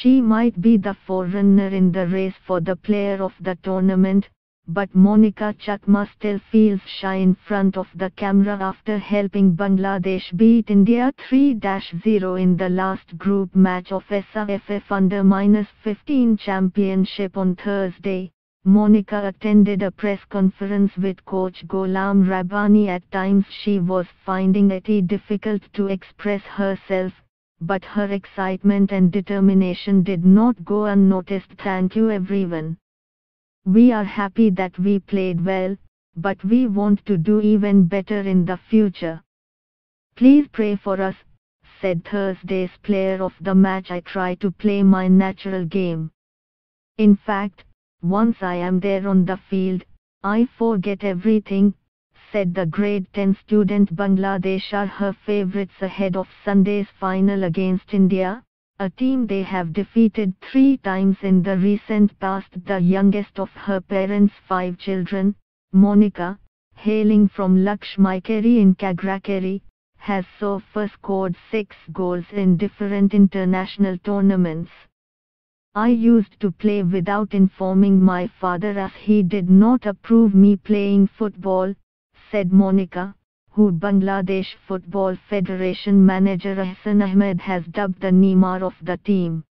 She might be the forerunner in the race for the player of the tournament, but Monica Chakma still feels shy in front of the camera after helping Bangladesh beat India 3-0 in the last group match of SAFF Under-15 Championship on Thursday. Monica attended a press conference with coach Golam Rabbani at times she was finding it difficult to express herself, but her excitement and determination did not go unnoticed thank you everyone. We are happy that we played well, but we want to do even better in the future. Please pray for us, said Thursday's player of the match I try to play my natural game. In fact, once I am there on the field, I forget everything, said the grade 10 student Bangladesh are her favorites ahead of Sunday's final against India, a team they have defeated three times in the recent past. The youngest of her parents' five children, Monica, hailing from Lakshmichhari in Khagrachari, has so far scored six goals in different international tournaments. I used to play without informing my father as he did not approve me playing football, said Monica, who Bangladesh Football Federation manager Ahsan Ahmed has dubbed the Neymar of the team.